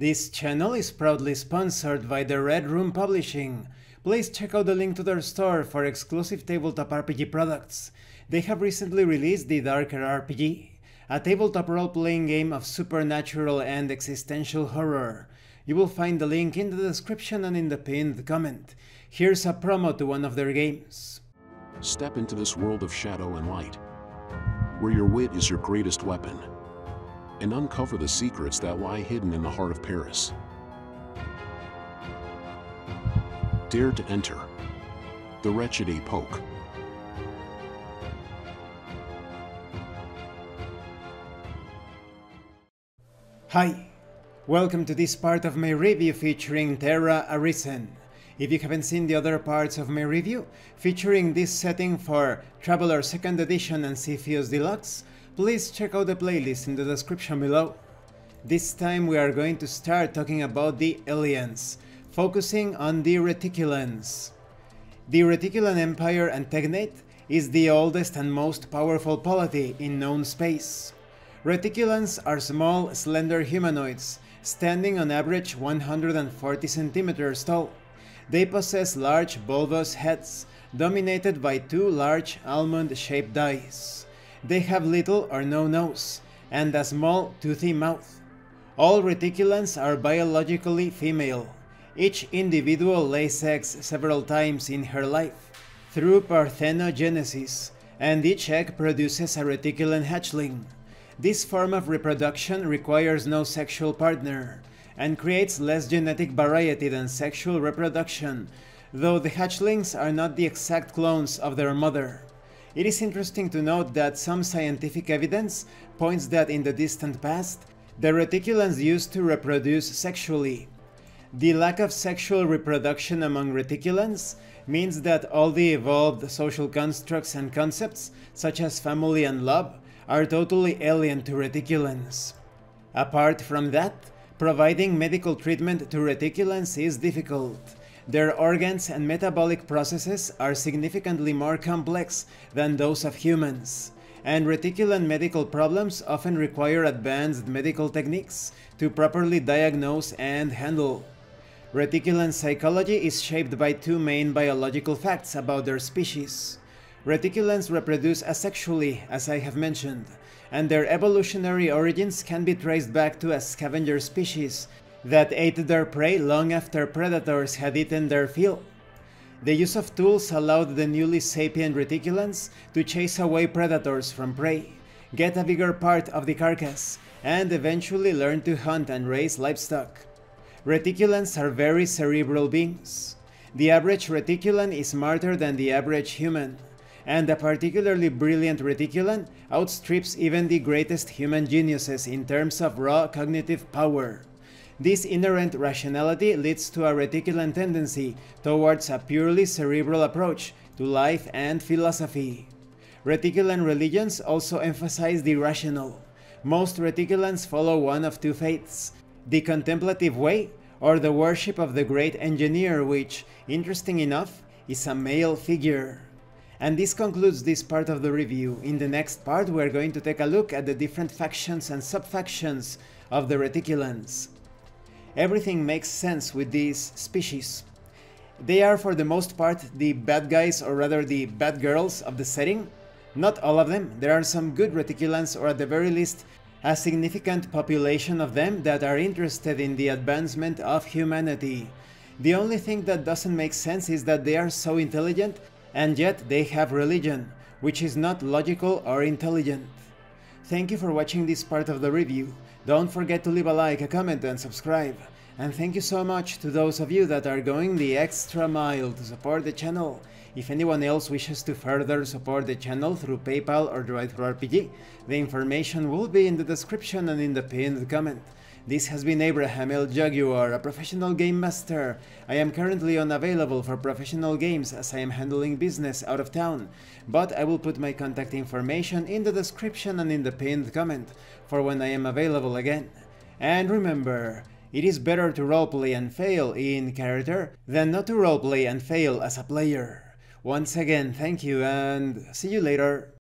This channel is proudly sponsored by the Red Room Publishing. Please check out the link to their store for exclusive tabletop RPG products. They have recently released the Darker RPG, a tabletop role-playing game of supernatural and existential horror. You will find the link in the description and in the pinned comment. Here's a promo to one of their games. Step into this world of shadow and light, where your wit is your greatest weapon, and uncover the secrets that lie hidden in the heart of Paris. Dare to enter the Wretched Epoch. Hi, welcome to this part of my review featuring Terra Arisen. If you haven't seen the other parts of my review, featuring this setting for Traveller 2nd Edition and Cepheus Deluxe, please check out the playlist in the description below. This time we are going to start talking about the aliens, focusing on the Reticulans. The Reticulan Empire and Technate is the oldest and most powerful polity in known space. Reticulans are small, slender humanoids, standing on average 140 centimeters tall. They possess large, bulbous heads, dominated by two large almond-shaped eyes. They have little or no nose, and a small, toothy mouth. All reticulans are biologically female. Each individual lays eggs several times in her life, through parthenogenesis, and each egg produces a reticulan hatchling. This form of reproduction requires no sexual partner and creates less genetic variety than sexual reproduction, though the hatchlings are not the exact clones of their mother. It is interesting to note that some scientific evidence points that in the distant past, the reticulans used to reproduce sexually. The lack of sexual reproduction among reticulans means that all the evolved social constructs and concepts, such as family and love, are totally alien to reticulans. Apart from that, providing medical treatment to reticulans is difficult. Their organs and metabolic processes are significantly more complex than those of humans, and reticulan medical problems often require advanced medical techniques to properly diagnose and handle. Reticulan psychology is shaped by two main biological facts about their species. Reticulans reproduce asexually, as I have mentioned, and their evolutionary origins can be traced back to a scavenger species that ate their prey long after predators had eaten their fill. The use of tools allowed the newly sapient reticulans to chase away predators from prey, get a bigger part of the carcass, and eventually learn to hunt and raise livestock. Reticulans are very cerebral beings. The average reticulan is smarter than the average human, and a particularly brilliant reticulan outstrips even the greatest human geniuses in terms of raw cognitive power. This inherent rationality leads to a reticulan tendency towards a purely cerebral approach to life and philosophy. Reticulan religions also emphasize the rational. Most reticulans follow one of two faiths, the contemplative way or the worship of the great engineer which, interesting enough, is a male figure. And this concludes this part of the review. In the next part we are going to take a look at the different factions and sub-factions of the Reticulans. Everything makes sense with these species. They are for the most part the bad guys or rather the bad girls of the setting. Not all of them, there are some good Reticulans or at the very least a significant population of them that are interested in the advancement of humanity. The only thing that doesn't make sense is that they are so intelligent and yet they have religion, which is not logical or intelligent. Thank you for watching this part of the review. Don't forget to leave a like, a comment and subscribe. And thank you so much to those of you that are going the extra mile to support the channel. If anyone else wishes to further support the channel through PayPal or DriveThruRPG, the information will be in the description and in the pinned comment. This has been Abraham El Jaguar, a professional game master. I am currently unavailable for professional games as I am handling business out of town, but I will put my contact information in the description and in the pinned comment for when I am available again. And remember, it is better to roleplay and fail in character than not to roleplay and fail as a player. Once again, thank you and see you later.